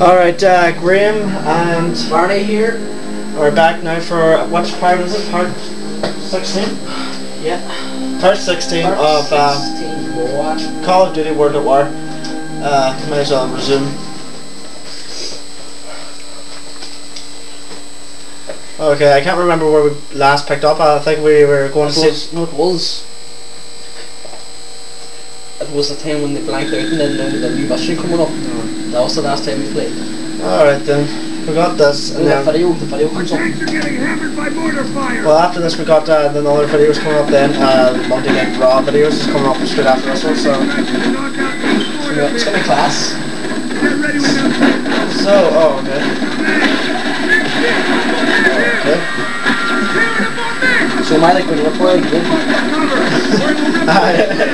Alright, uh, Graham and Barney here. we're back now for which part is it? Part 16? Yeah. Part 16 Part of uh, 16 boy. Call of Duty World at War. Uh, might as well resume. Okay, I can't remember where we last picked up. I think we were going to. It, no, it was. It was the time when they blanked out and then the, the new mission coming up. That was the last time we played. Alright then, we got this. And And the then, video, the video comes up. Are getting hammered by mortar fire. well, after this, we got uh, then other videos coming up. Then uh, Monday Night Raw videos is coming up straight after this one. So, Tanks are gonna knock out these mortar It's gonna be class. Get ready with them so oh okay, okay. Tearing up on me. So am I like when you're playing again? Cover.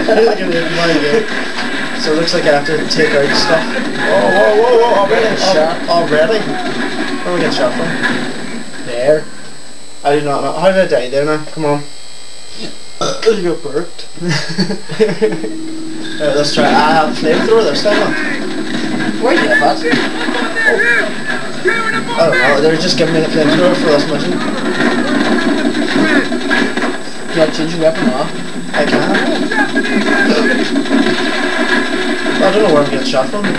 We're moving so it looks like I have to take out stuff. Whoa, whoa, whoa, whoa! Already, Getting shot. al- already. Where we get shot from? There. I do not know. How did I die there now? Come on. You got burnt. Right, let's try. I have flamethrower this time. Look. Where you at, bud? Tearing up I don't know. Oh. Oh, they're just giving me the flamethrower for this mission. You want to change your weapon now? I can. I don't know where I'm getting shot from. I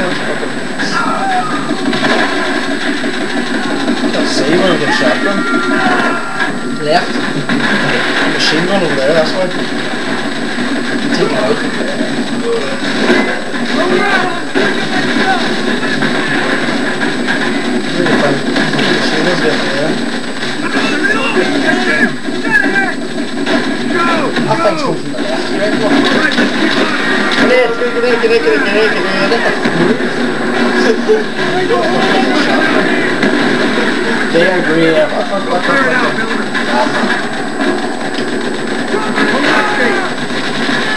can't see where I'm getting shot from. Left. Machine gun over there. That's why. Take it out. Really fun. Machine gun's getting there. That thing's coming from the left. Right, look. Grenade! Grenade! Graham. Up, up, up, up, up.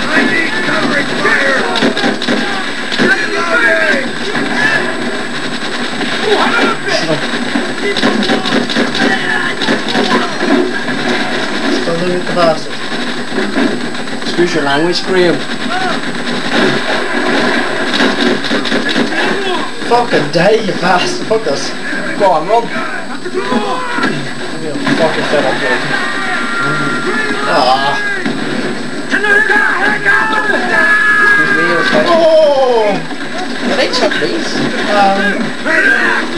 I need fire! The bastard. Excuse your language, Graham. Fucking die, you bastard. Fuck this. Go on, run. I'm fucking fed up with it. Ah. Excuse me, it's fine. Oh! Are they Japanese? Um,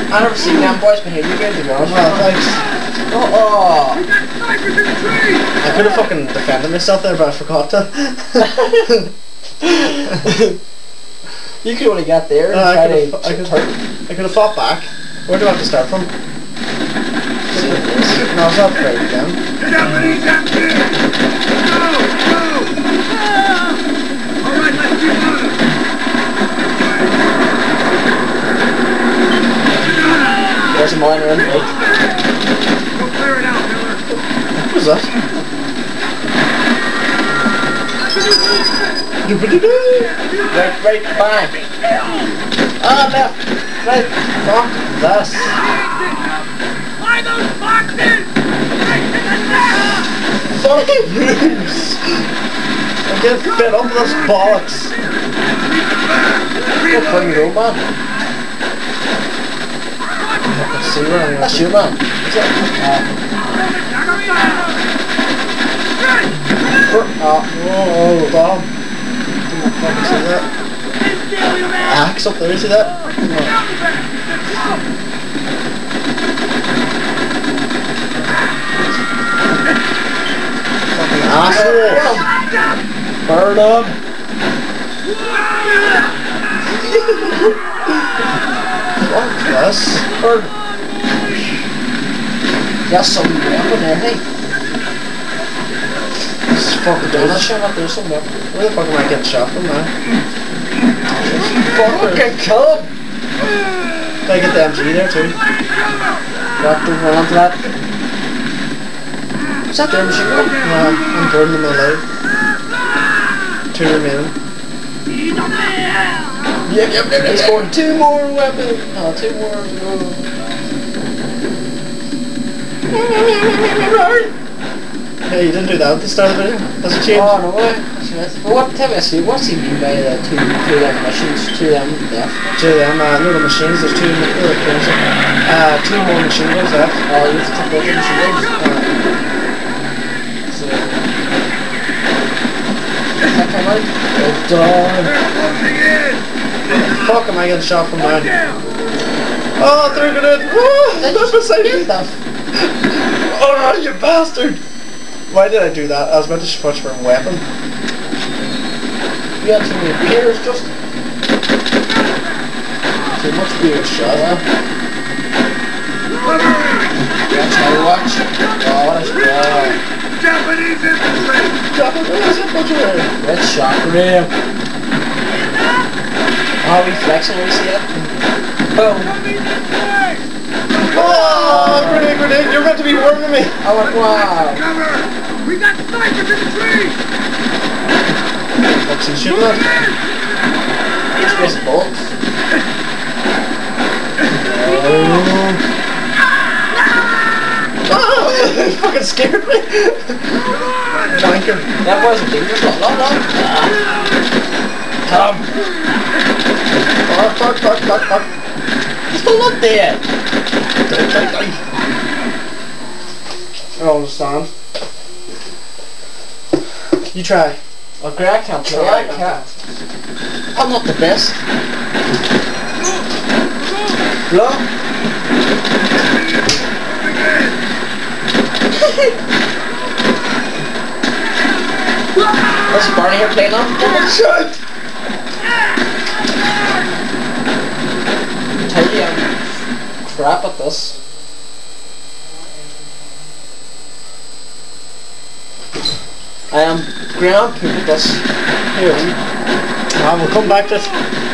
I never seen them boys behave you good to be honest. well, thanks. Oh, oh. I could have fucking defended myself there, but I forgot to. You could only get there and Uh, I try could've- to I could've- turn. I could have fought back. Where do I have to start from? No, it's not very again. Japanese active! Go! Go! Alright, let's keep on! There's a miner in right. Go clear it out, Miller! What was that? Right, right, bang. Ah, left! Right! Fuck this! Why those boxes? Right to the left! Fucking moves! I'm getting fed up with this bollocks! Go bring your own man. Let's see where That's going. your man. Is it? Uh, uh, Whoa, bomb! Didn't fucking see that. Axe up there, see that? Fucking asshole! burn him. Fuck this! Burn. That's some weapon there, hey. This is fucking Don't dude. show up, there's some weapon. Where the fuck am I getting shot from now? Fucking kill him. Did I get the MG there too? Got to run onto that. Is that their machine gun? No, I'm burning them alive. Two remaining. Yep, yep, yep. He's going two more weapons. Oh, two more. Oh. Hey, you didn't do that at the start of the video. Has it changed? Oh no way. But what tell me see what's he mean by the two two them missions, two them left? Two of them, uh, little machines, there's two, little things. Uh, two more machine guns left. Oh you have to take those missions. So Does that come out? Oh, darn. They're closing in! Fuck am I getting shot from Look! Oh, they're gonna. Oh, that's you beside stuff. Oh, you bastard! Why did I do that? I was meant to switch for a weapon. You had too many beers just Too much beer shot. yeah. Cover! Watch how watch. Oh what a shot. Japanese infantry! God, what is it? What's your Red shot Graham. Oh we flexing when we see it. Boom. Coming this way! Oh, grenade, grenade! You're meant to be warming me. I went wow. Cover! We got snipers in the trees! Fuck's he shooting at? It's just bolts. Oh, oh, it fucking scared me. Wanker. That wasn't dangerous. Look, look, look. Come. Fuck, fuck, fuck, fuck, fuck. Still not dead. Die, die, die. I don't understand. You try. Okay, I can't play. cat. I'm not the best. Look. What's Barney here playing on? Shit! Tell you I'm crap at this. I am grand poop at this. Here. Ah, we'll come back to.